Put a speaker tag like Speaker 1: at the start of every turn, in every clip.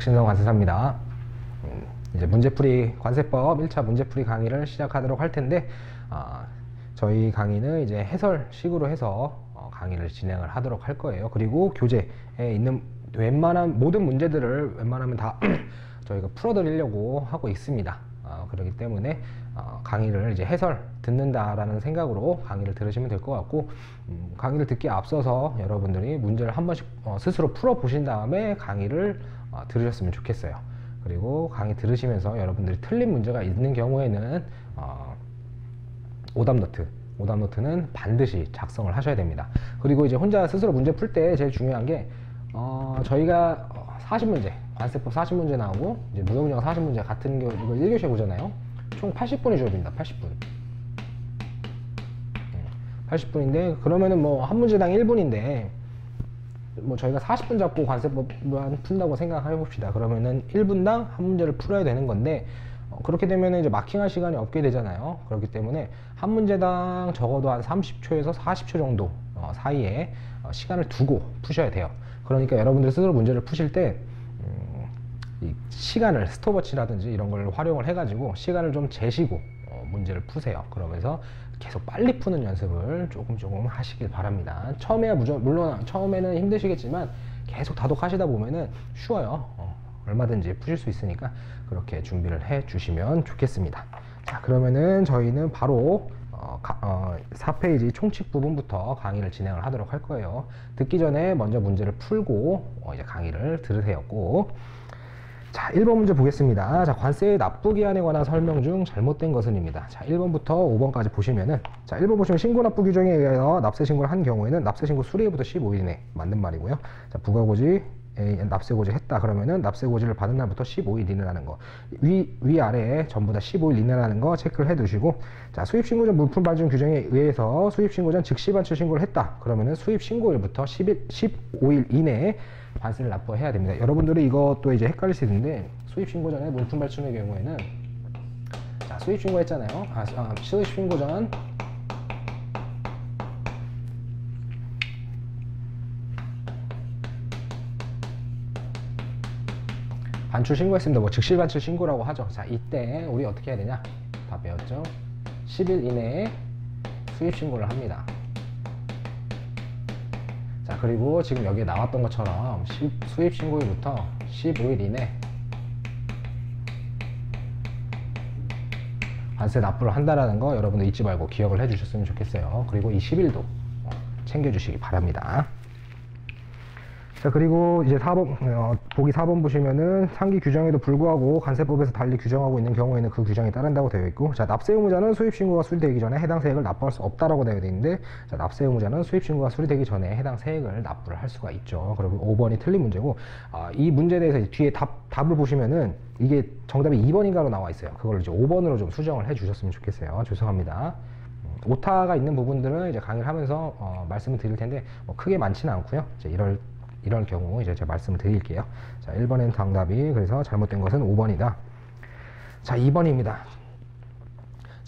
Speaker 1: 신성 관세사입니다. 음, 이제 문제풀이 관세법 1차 문제풀이 강의를 시작하도록 할 텐데 아, 저희 강의는 이제 해설식으로 해서 어, 강의를 진행을 하도록 할 거예요. 그리고 교재에 있는 웬만한 모든 문제들을 웬만하면 다 저희가 풀어드리려고 하고 있습니다. 어, 그렇기 때문에 어, 강의를 이제 해설 듣는다라는 생각으로 강의를 들으시면 될 것 같고 음, 강의를 듣기에 앞서서 여러분들이 문제를 한 번씩 어, 스스로 풀어 보신 다음에 강의를 어, 들으셨으면 좋겠어요. 그리고 강의 들으시면서 여러분들이 틀린 문제가 있는 경우에는 어, 오답 노트 오답 노트는 반드시 작성을 하셔야 됩니다. 그리고 이제 혼자 스스로 문제 풀 때 제일 중요한 게 어, 저희가 40문제 관세법 40문제 나오고 이제 무역영어가 40문제 같은 거 이걸 1교시에 보잖아요. 총 80분이 줘야 됩니다. 80분. 80분인데 그러면은 뭐 한 문제당 1분인데 뭐 저희가 40분 잡고 관세법만 푼다고 생각해 봅시다. 그러면은 1분당 한 문제를 풀어야 되는 건데 어, 그렇게 되면 이제 마킹할 시간이 없게 되잖아요. 그렇기 때문에 한 문제당 적어도 한 30초에서 40초 정도 어, 사이에 어, 시간을 두고 푸셔야 돼요. 그러니까 여러분들 스스로 문제를 푸실 때 음, 이 시간을 스톱워치라든지 이런 걸 활용을 해가지고 시간을 좀 재시고 어, 문제를 푸세요. 그러면서 계속 빨리 푸는 연습을 조금 조금 하시길 바랍니다. 처음에야 무조, 물론 처음에는 힘드시겠지만 계속 다독하시다 보면은 쉬워요. 어, 얼마든지 푸실 수 있으니까 그렇게 준비를 해 주시면 좋겠습니다. 자, 그러면은 저희는 바로 어, 가, 어, 4페이지 총칙 부분부터 강의를 진행을 하도록 할 거예요. 듣기 전에 먼저 문제를 풀고 어, 이제 강의를 들으세요. 꼭. 자, 1번 문제 보겠습니다. 자, 관세의 납부 기한에 관한 설명 중 잘못된 것은입니다. 자, 1번부터 5번까지 보시면은, 자, 1번 보시면 신고 납부 규정에 의하여 납세 신고를 한 경우에는 납세 신고 수리일부터 15일 이내 맞는 말이고요. 자, 부가고지 납세고지 했다 그러면은 납세고지를 받은 날부터 15일 이내라는 거. 위, 위, 아래에 전부 다 15일 이내라는 거 체크를 해 두시고, 자, 수입신고 전 물품 발중 규정에 의해서 수입신고 전 즉시 반출 신고를 했다. 그러면은 수입신고일부터 10일, 15일 이내에 관세를 납부해야 됩니다. 여러분들이 이것도 이제 헷갈릴 수 있는데 수입신고 전에 물품 발출의 경우에는 자, 수입신고 했잖아요. 아, 아, 수입신고 전 반출 신고했습니다. 뭐 즉시 반출 신고라고 하죠. 자, 이때 우리 어떻게 해야 되냐? 다 배웠죠? 10일 이내에 수입 신고를 합니다. 자, 그리고 지금 여기에 나왔던 것처럼 수입 신고일부터 15일 이내 관세 납부를 한다라는 거 여러분들 잊지 말고 기억을 해 주셨으면 좋겠어요. 그리고 이 10일도 챙겨 주시기 바랍니다. 자 그리고 이제 4번 어, 보기 4번 보시면은 상기 규정에도 불구하고 관세법에서 달리 규정하고 있는 경우에는 그 규정에 따른다고 되어 있고 자 납세 의무자는 수입 신고가 수리되기 전에 해당 세액을 납부할 수 없다라고 되어 있는데 자 납세 의무자는 수입 신고가 수리되기 전에 해당 세액을 납부를 할 수가 있죠. 그리고 5번이 틀린 문제고 아, 이 문제에 대해서 뒤에 답 답을 보시면은 이게 정답이 2번인가로 나와 있어요. 그걸 이제 5번으로 좀 수정을 해 주셨으면 좋겠어요. 죄송합니다. 음, 오타가 있는 부분들은 이제 강의를 하면서 어, 말씀을 드릴 텐데 뭐 크게 많지는 않고요. 이제 이럴 이럴 경우 이제 제가 말씀을 드릴게요. 자, 1번엔 정답이 그래서 잘못된 것은 5번이다. 자, 2번입니다.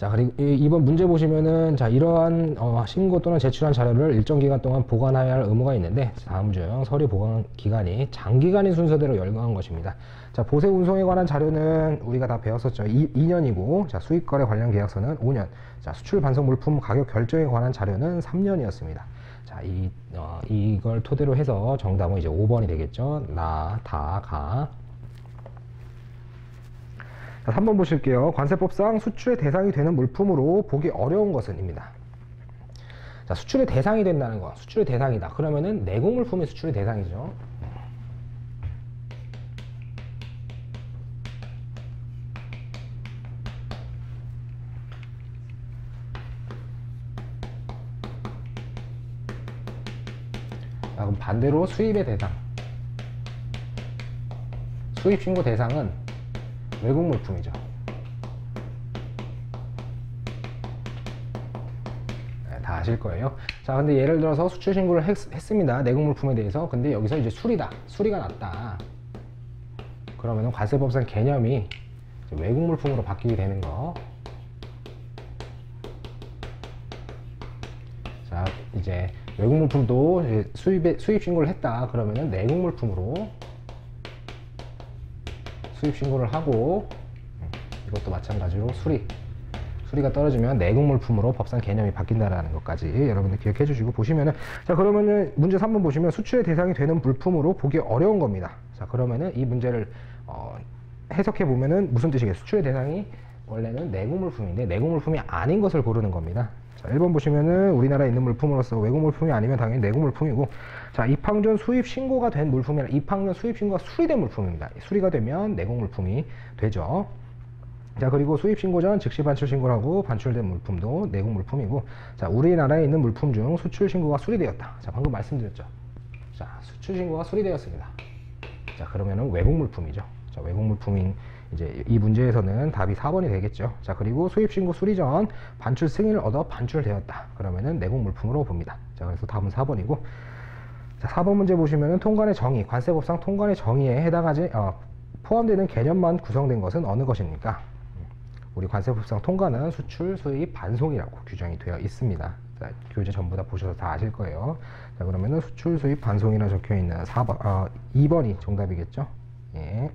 Speaker 1: 자, 그리고 이, 2번 문제 보시면은 자, 이러한 어, 신고 또는 제출한 자료를 일정 기간 동안 보관해야 할 의무가 있는데 다음 중 서류 보관 기간이 장기간인 순서대로 열거한 것입니다. 자, 보세 운송에 관한 자료는 우리가 다 배웠었죠. 2, 2년이고 자, 수입 거래 관련 계약서는 5년. 자, 수출 반송 물품 가격 결정에 관한 자료는 3년이었습니다. 자, 이, 어, 이걸 토대로 해서 정답은 이제 5번이 되겠죠. 나, 다, 가. 자, 3번 보실게요. 관세법상 수출의 대상이 되는 물품으로 보기 어려운 것은입니다. 자, 수출의 대상이 된다는 거. 수출의 대상이다. 그러면은 내국 물품의 수출의 대상이죠. 자, 그럼 반대로 수입의 대상. 수입 신고 대상은 외국 물품이죠. 네, 다 아실 거예요. 자, 근데 예를 들어서 수출 신고를 했, 습니다 내국 물품에 대해서. 근데 여기서 이제 수리다. 수리가 났다. 그러면 관세법상 개념이 외국 물품으로 바뀌게 되는 거. 자, 이제 외국 물품도 수입에, 수입 신고를 했다. 그러면은 내국 물품으로 수입 신고를 하고 음, 이것도 마찬가지로 수리 수리가 떨어지면 내국 물품으로 법상 개념이 바뀐다라는 것까지 여러분들 기억해 주시고 보시면은 자 그러면은 문제 3번 보시면 수출의 대상이 되는 물품으로 보기 어려운 겁니다. 자 그러면은 이 문제를 어, 해석해 보면은 무슨 뜻이겠어요? 수출의 대상이 원래는 내국 물품인데 내국 물품이 아닌 것을 고르는 겁니다. 자 1번 보시면은 우리나라에 있는 물품으로서 외국 물품이 아니면 당연히 내국 물품이고 자 입항 전 수입 신고가 된 물품이 아니라 입항 전 수입 신고가 수리된 물품입니다. 수리가 되면 내국 물품이 되죠. 자 그리고 수입 신고 전 즉시 반출 신고를 하고 반출된 물품도 내국 물품이고 자 우리나라에 있는 물품 중 수출 신고가 수리되었다 자 방금 말씀드렸죠 자 수출 신고가 수리되었습니다 자 그러면은 외국 물품이죠 자 외국 물품인 이제 이 문제에서는 답이 4번이 되겠죠 자 그리고 수입 신고 수리 전 반출 승인을 얻어 반출되었다 그러면은 내국 물품으로 봅니다 자 그래서 답은 4번이고 자, 4번 문제 보시면은 통관의 정의, 관세법상 통관의 정의에 해당하지 어, 포함되는 개념만 구성된 것은 어느 것입니까? 음, 우리 관세법상 통관은 수출, 수입, 반송이라고 규정이 되어 있습니다. 자, 교재 전부 다 보셔서 다 아실 거예요. 자, 그러면은 수출, 수입, 반송이라 적혀 있는 4번, 어, 2번이 정답이겠죠? 예.